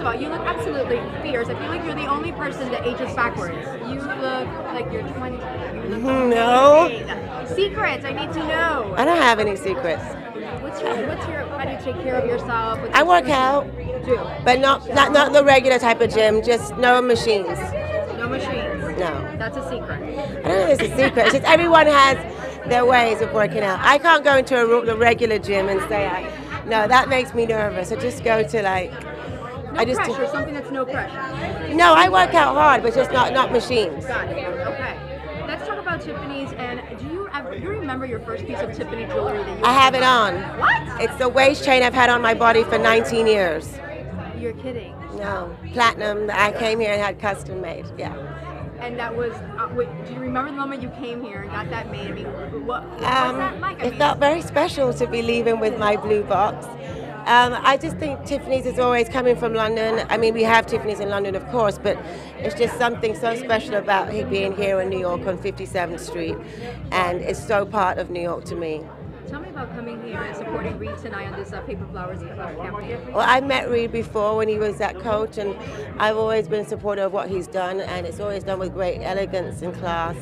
First of all, you look absolutely fierce. I feel like you're the only person that ages backwards. You look like you're 20. You look no. Secrets, I need to know. I don't have any secrets. What's your, what's your, how do you take care of yourself? What's I your work out, Do. but not not not the regular type of gym. Just no machines. No machines. No. That's a secret. I don't know if it's a secret. It's just everyone has their ways of working out. I can't go into a, regular gym and say, I, no, that makes me nervous. I just go to like, No I just pressure, do, something that's no pressure. no, I work out hard, but just not not machines. Got it. Okay. Let's talk about Tiffany's. And do you ever, do you remember your first piece of Tiffany jewelry that you I have it on. What? It's the waist chain I've had on my body for 19 years. You're kidding. No, platinum. I came here and had custom made. Yeah. And that was, uh, wait, do you remember the moment you came here and got that made? I mean, what, what was Um, that like? I it mean, felt very special to be leaving with my blue box. Um, I just think Tiffany's is always coming from London. I mean, we have Tiffany's in London, of course, but it's just something so special about being here in New York on 57th Street, and it's so part of New York to me. Tell me about coming here and supporting Reed tonight on this uh, Paper Flowers uh, campaign. Well, I met Reed before when he was at Coach, and I've always been supportive of what he's done, and it's always done with great elegance and class.